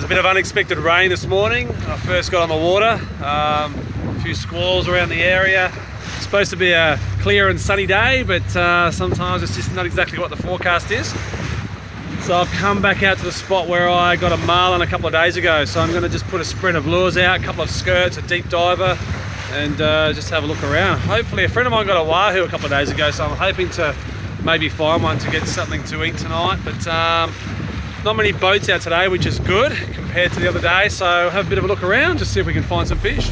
guys, a bit of unexpected rain this morning. I first got on the water, um, a few squalls around the area. It's supposed to be a clear and sunny day, but uh, sometimes it's just not exactly what the forecast is. So I've come back out to the spot where I got a marlin a couple of days ago. So I'm gonna just put a spread of lures out, a couple of skirts, a deep diver, and uh, just have a look around. Hopefully a friend of mine got a wahoo a couple of days ago, so I'm hoping to maybe find one to get something to eat tonight. But um, not many boats out today, which is good compared to the other day. So have a bit of a look around, just see if we can find some fish.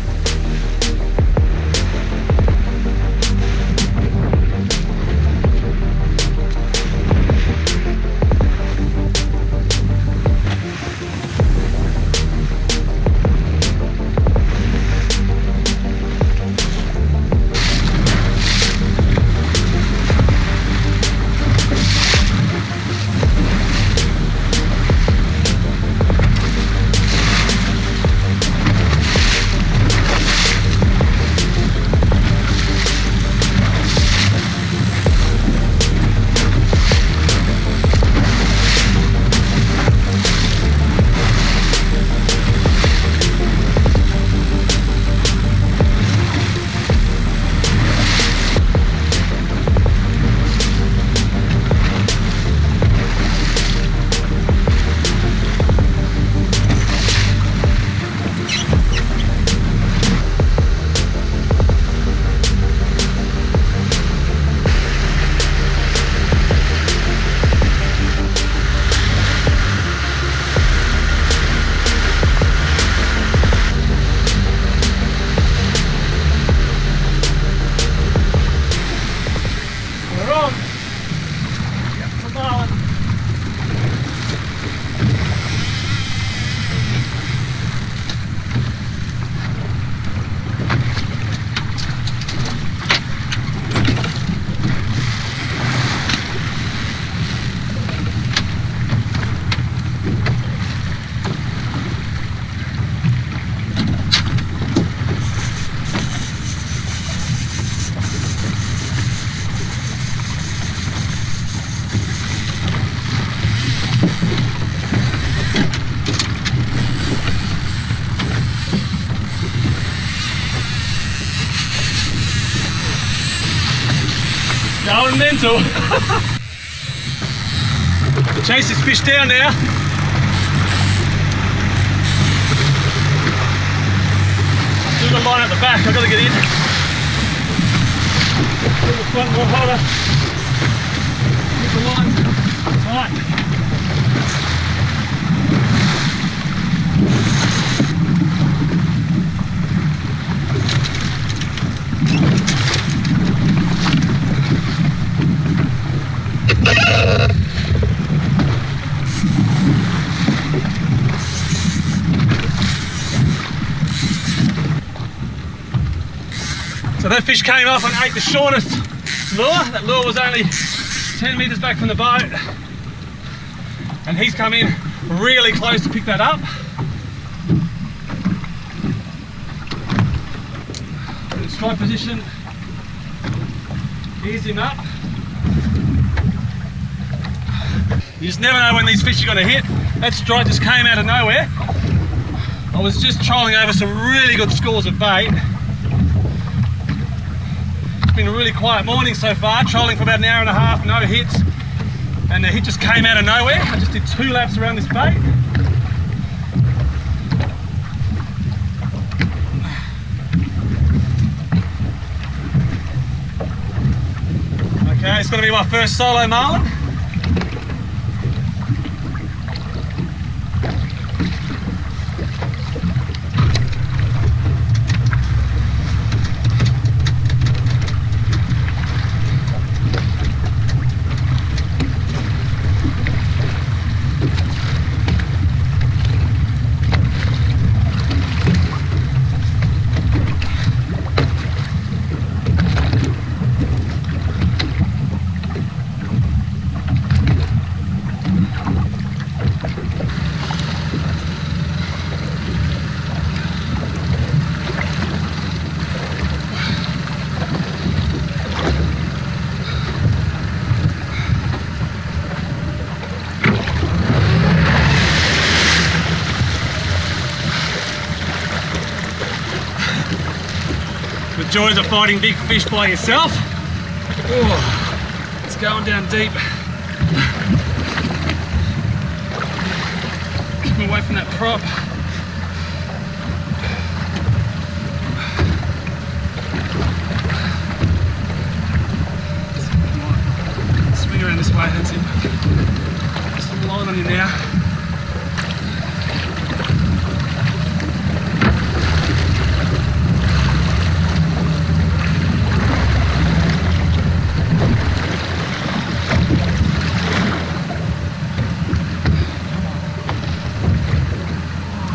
Going mental. Chase this fish down now. Do the line at the back, I've got to get in. Pull the front more harder. Keep the line tight. So that fish came off and ate the shortest lure. That lure was only 10 metres back from the boat. And he's come in really close to pick that up. Strike position. Ease him up. You just never know when these fish are going to hit. That strike just came out of nowhere. I was just trolling over some really good scores of bait. It's been a really quiet morning so far, trolling for about an hour and a half, no hits. And the hit just came out of nowhere. I just did two laps around this bait. Okay, it's going to be my first solo marlin. Joys of fighting big fish by yourself. Oh, it's going down deep. Keep away from that prop. Swing around this way, that's it. Just a line on you now.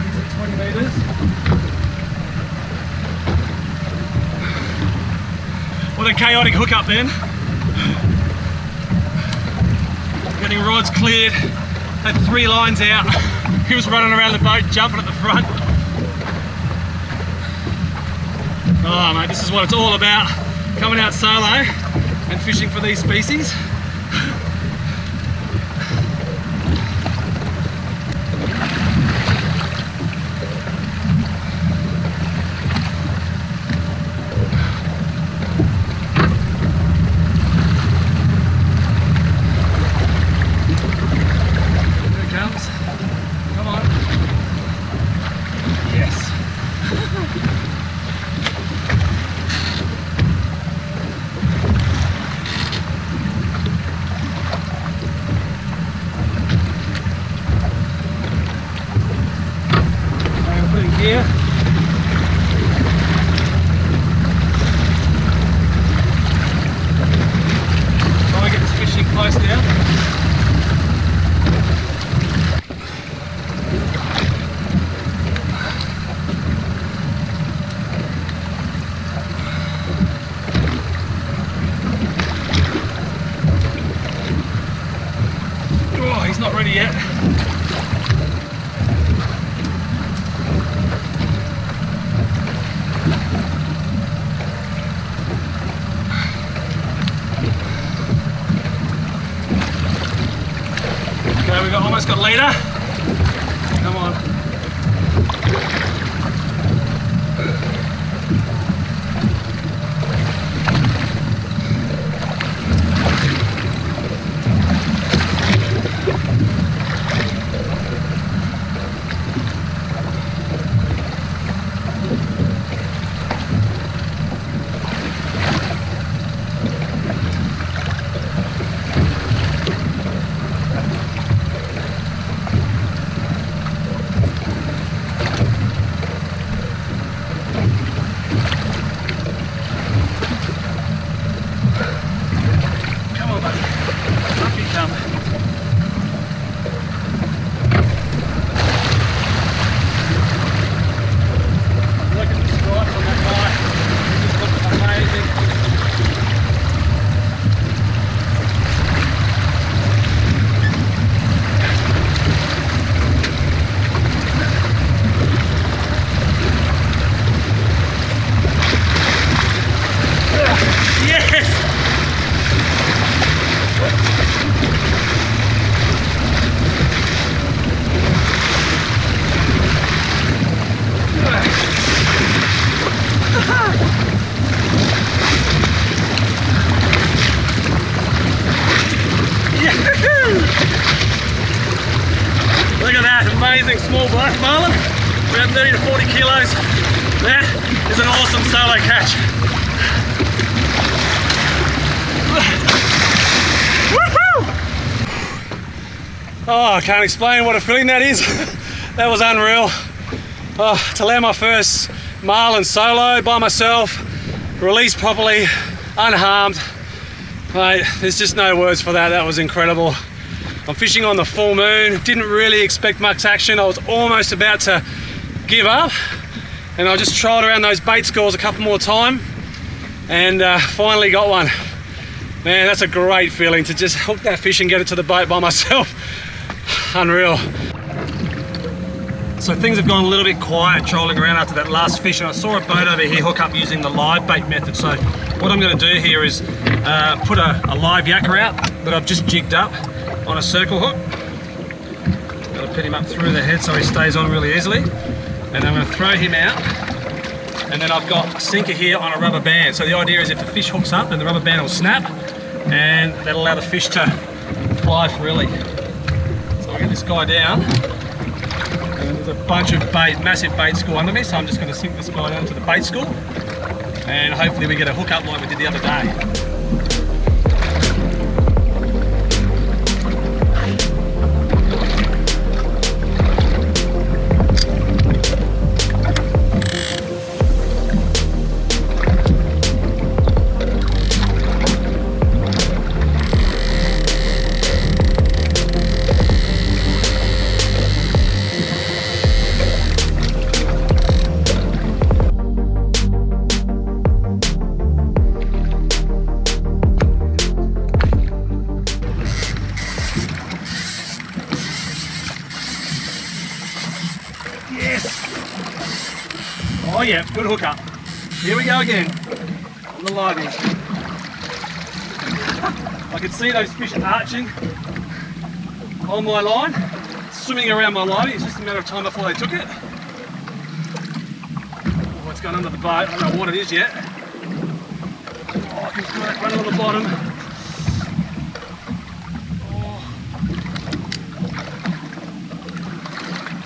Oh, 20 metres. What a chaotic hookup then. Getting rods cleared, had three lines out. He was running around the boat, jumping at the front. Oh mate, this is what it's all about. Coming out solo and fishing for these species. Here it comes. Come on. Yes. I'm putting gear. Try and get this fishing close now. Oh, he's not ready yet. Okay, we got almost got leader. Come on. Come on, buddy. Up you come. Look at the stripes on that guy. Just looks amazing. Yes! Look at that amazing small black marlin. Around 30 to 40 kilos. That is an awesome solo catch. Oh, I can't explain what a feeling that is. that was unreal. Oh, to land my first marlin solo by myself, released properly, unharmed. Mate, there's just no words for that. That was incredible. I'm fishing on the full moon. Didn't really expect much action. I was almost about to give up, and I just tried around those bait scores a couple more times, and uh, finally got one. Man, that's a great feeling to just hook that fish and get it to the boat by myself. Unreal. So things have gone a little bit quiet trolling around after that last fish and I saw a boat over here hook up using the live bait method. So what I'm going to do here is uh, put a, a live yakker out that I've just jigged up on a circle hook. Got to pin him up through the head so he stays on really easily. And I'm going to throw him out And then I've got a sinker here on a rubber band. So the idea is if the fish hooks up, then the rubber band will snap and that'll allow the fish to fly freely. Get this guy down. And there's a bunch of bait, massive bait school under me, so I'm just going to sink this guy down to the bait school. And hopefully we get a hook up like we did the other day. Oh yeah, good hookup. Here we go again, on the living. I can see those fish arching on my line, swimming around my line. It's just a matter of time before they took it. Oh, What's going under the boat? I don't know what it is yet. Oh, I can feel it running on the bottom. Oh.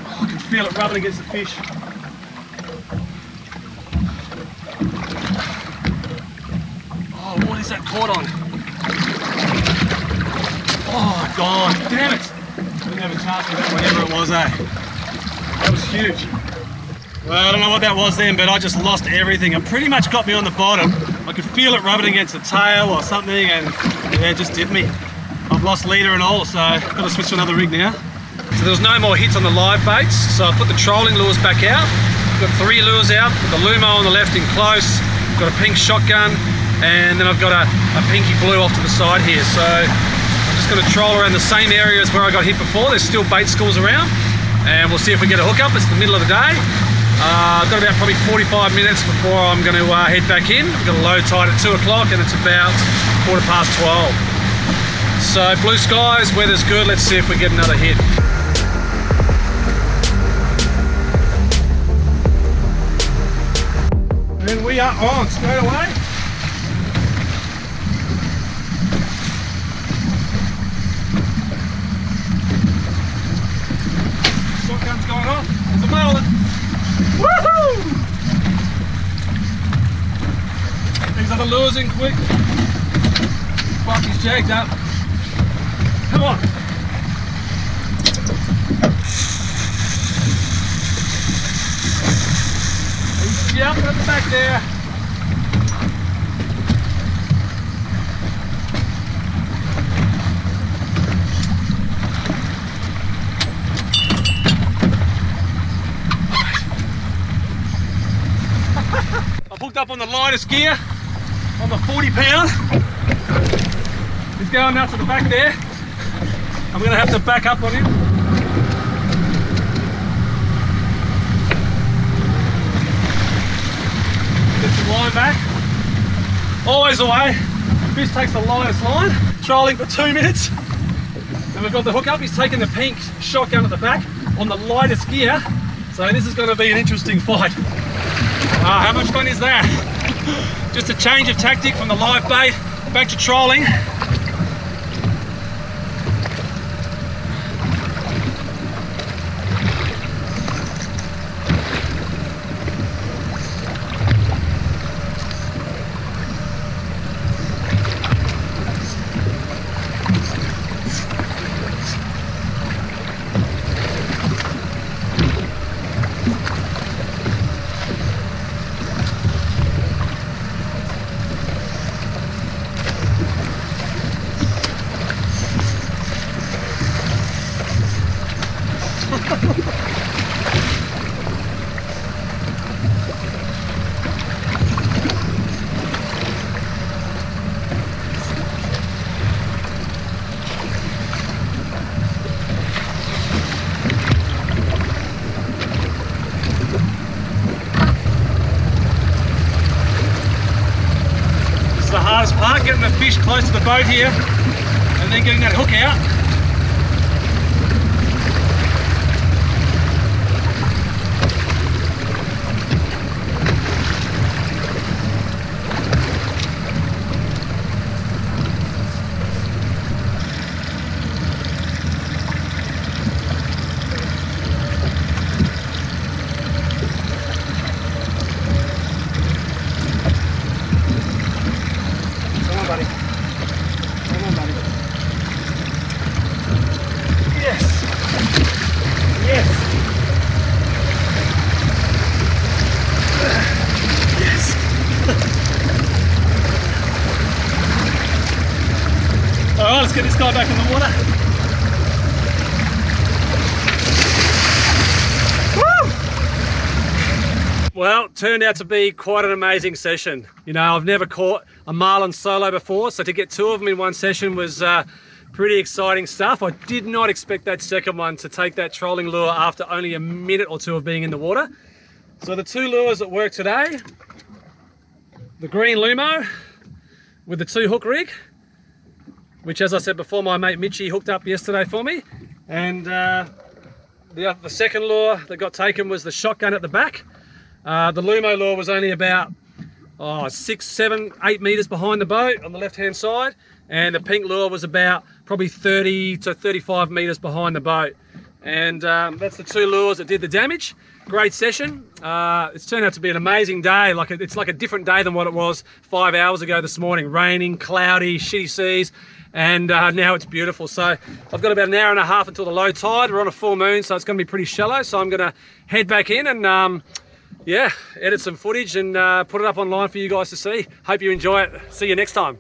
oh, I can feel it rubbing against the fish. What is that caught on? Oh, gone. Damn it. Didn't have a chance with that, whatever it was, eh? That was huge. Well, I don't know what that was then, but I just lost everything. It pretty much got me on the bottom. I could feel it rubbing against the tail or something, and yeah, it just did me. I've lost leader and all, so I've got to switch to another rig now. So there was no more hits on the live baits, so I put the trolling lures back out. Got three lures out, put the Lumo on the left in close, got a pink shotgun, and then I've got a, a pinky blue off to the side here. So I'm just going to troll around the same areas where I got hit before. There's still bait schools around and we'll see if we get a hookup. It's the middle of the day. Uh, I've got about probably 45 minutes before I'm going to uh, head back in. I've got a low tide at 2 o'clock and it's about quarter past 12. So blue skies, weather's good. Let's see if we get another hit. And we are on straight away. Losing quick. Fuck, he's jagged up. Come on. He's jumping at the back there. I hooked up on the lightest gear on the 40 pound. He's going now to the back there. I'm going to have to back up on him. Line back. Always away. Fish takes the lightest line. Trolling for two minutes. And we've got the hook up. He's taking the pink shotgun at the back on the lightest gear. So this is going to be an interesting fight. Uh, how much fun is that? Just a change of tactic from the live bait back to trolling. getting the fish close to the boat here and then getting that hook out. let's get this guy back in the water. Well, turned out to be quite an amazing session. You know, I've never caught a marlin solo before, so to get two of them in one session was uh, pretty exciting stuff. I did not expect that second one to take that trolling lure after only a minute or two of being in the water. So the two lures that work today, the green Lumo with the two hook rig, which as I said before, my mate Mitchy hooked up yesterday for me. And uh, the, the second lure that got taken was the shotgun at the back. Uh, the Lumo lure was only about oh, six, seven, eight meters behind the boat on the left-hand side. And the pink lure was about probably 30 to 35 meters behind the boat. And um, that's the two lures that did the damage. Great session. Uh, it's turned out to be an amazing day. Like It's like a different day than what it was five hours ago this morning. Raining, cloudy, shitty seas and uh, now it's beautiful. So I've got about an hour and a half until the low tide. We're on a full moon, so it's going to be pretty shallow. So I'm going to head back in and um, yeah, edit some footage and uh, put it up online for you guys to see. Hope you enjoy it. See you next time.